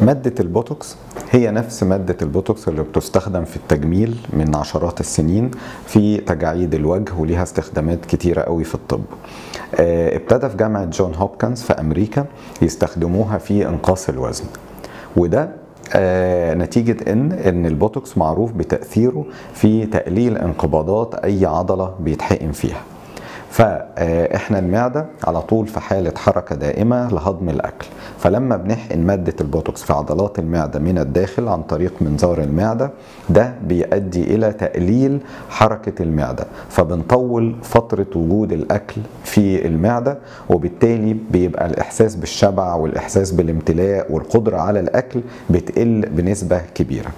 مادة البوتوكس هي نفس مادة البوتوكس اللي بتستخدم في التجميل من عشرات السنين في تجاعيد الوجه وليها استخدامات كتيرة قوي في الطب. آه، ابتدى في جامعة جون هوبكنز في أمريكا يستخدموها في إنقاص الوزن. وده آه نتيجة إن إن البوتوكس معروف بتأثيره في تقليل انقباضات أي عضلة بيتحقن فيها. فاحنا المعدة على طول في حالة حركة دائمة لهضم الأكل. فلما بنحقن مادة البوتوكس في عضلات المعدة من الداخل عن طريق منظار المعدة ده بيؤدي إلى تقليل حركة المعدة. فبنطول فترة وجود الأكل في المعدة وبالتالي بيبقى الإحساس بالشبع والإحساس بالامتلاء والقدرة على الأكل بتقل بنسبة كبيرة.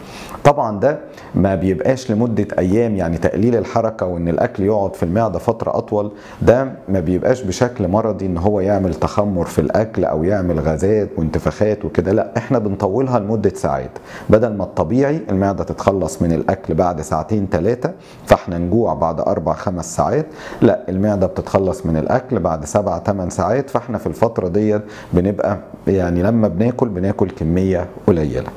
طبعا ده ما بيبقاش لمدة أيام يعني تقليل الحركة وإن الأكل يقعد في المعدة فترة أطول ده ما بيبقاش بشكل مرضي إن هو يعمل تخمر في الأكل أو يعمل غازات وانتفاخات وكده لا إحنا بنطولها لمدة ساعات. بدل ما الطبيعي المعدة تتخلص من الأكل بعد ساعتين ثلاثة فإحنا نجوع بعد أربع خمس ساعات لا المعدة بتتخلص من الأكل بعد سبع ثمان ساعات فإحنا في الفترة ديت بنبقى يعني لما بناكل بناكل كمية قليلة.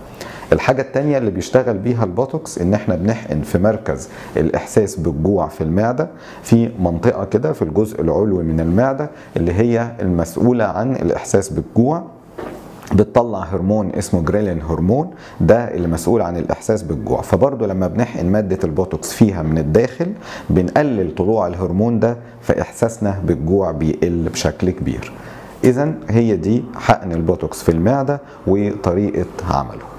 الحاجة التانية اللي بيشتغل بيها البوتوكس إن إحنا بنحقن في مركز الإحساس بالجوع في المعدة في منطقة كده في الجزء العلوي من المعدة اللي هي المسؤولة عن الإحساس بالجوع. بتطلع هرمون اسمه جريلين هرمون ده اللي مسؤول عن الإحساس بالجوع. فبرضه لما بنحقن مادة البوتوكس فيها من الداخل بنقلل طلوع الهرمون ده فإحساسنا بالجوع بيقل بشكل كبير. اذا هي دي حقن البوتوكس في المعدة وطريقة عمله.